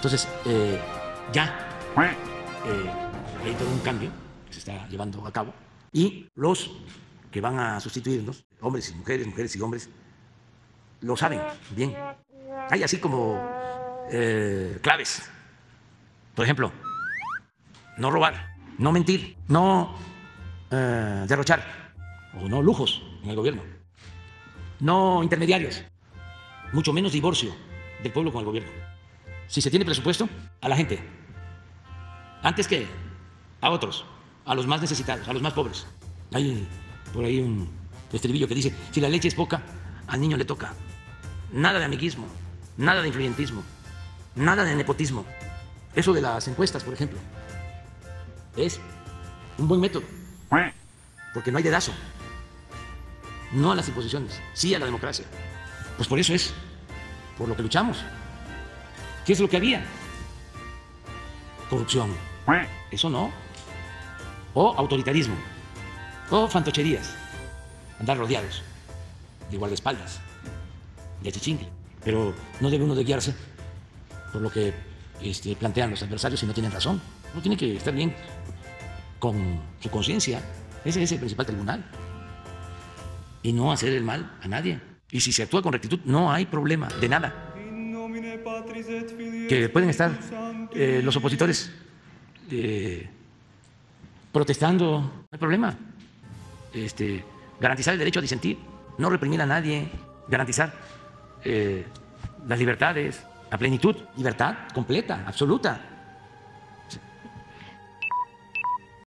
Entonces, eh, ya eh, hay todo un cambio que se está llevando a cabo y los que van a sustituirnos, hombres y mujeres, mujeres y hombres, lo saben bien. Hay así como eh, claves. Por ejemplo, no robar, no mentir, no derrochar, o no lujos en el gobierno, no intermediarios, mucho menos divorcio del pueblo con el gobierno. Si se tiene presupuesto, a la gente, antes que a otros, a los más necesitados, a los más pobres. Hay por ahí un estribillo que dice, si la leche es poca, al niño le toca. Nada de amiguismo, nada de influyentismo, nada de nepotismo. Eso de las encuestas, por ejemplo, es un buen método, porque no hay dedazo. No a las imposiciones, sí a la democracia. Pues por eso es por lo que luchamos. ¿Qué es lo que había? Corrupción. Eso no. O autoritarismo. O fantocherías. Andar rodeados de guardaespaldas, de chichingle. Pero no debe uno de guiarse por lo que este, plantean los adversarios si no tienen razón. Uno tiene que estar bien con su conciencia. Ese es el principal tribunal. Y no hacer el mal a nadie. Y si se actúa con rectitud, no hay problema de nada. Que pueden estar eh, los opositores eh, protestando, no hay problema. Este, garantizar el derecho a disentir, no reprimir a nadie, garantizar eh, las libertades, la plenitud, libertad completa, absoluta.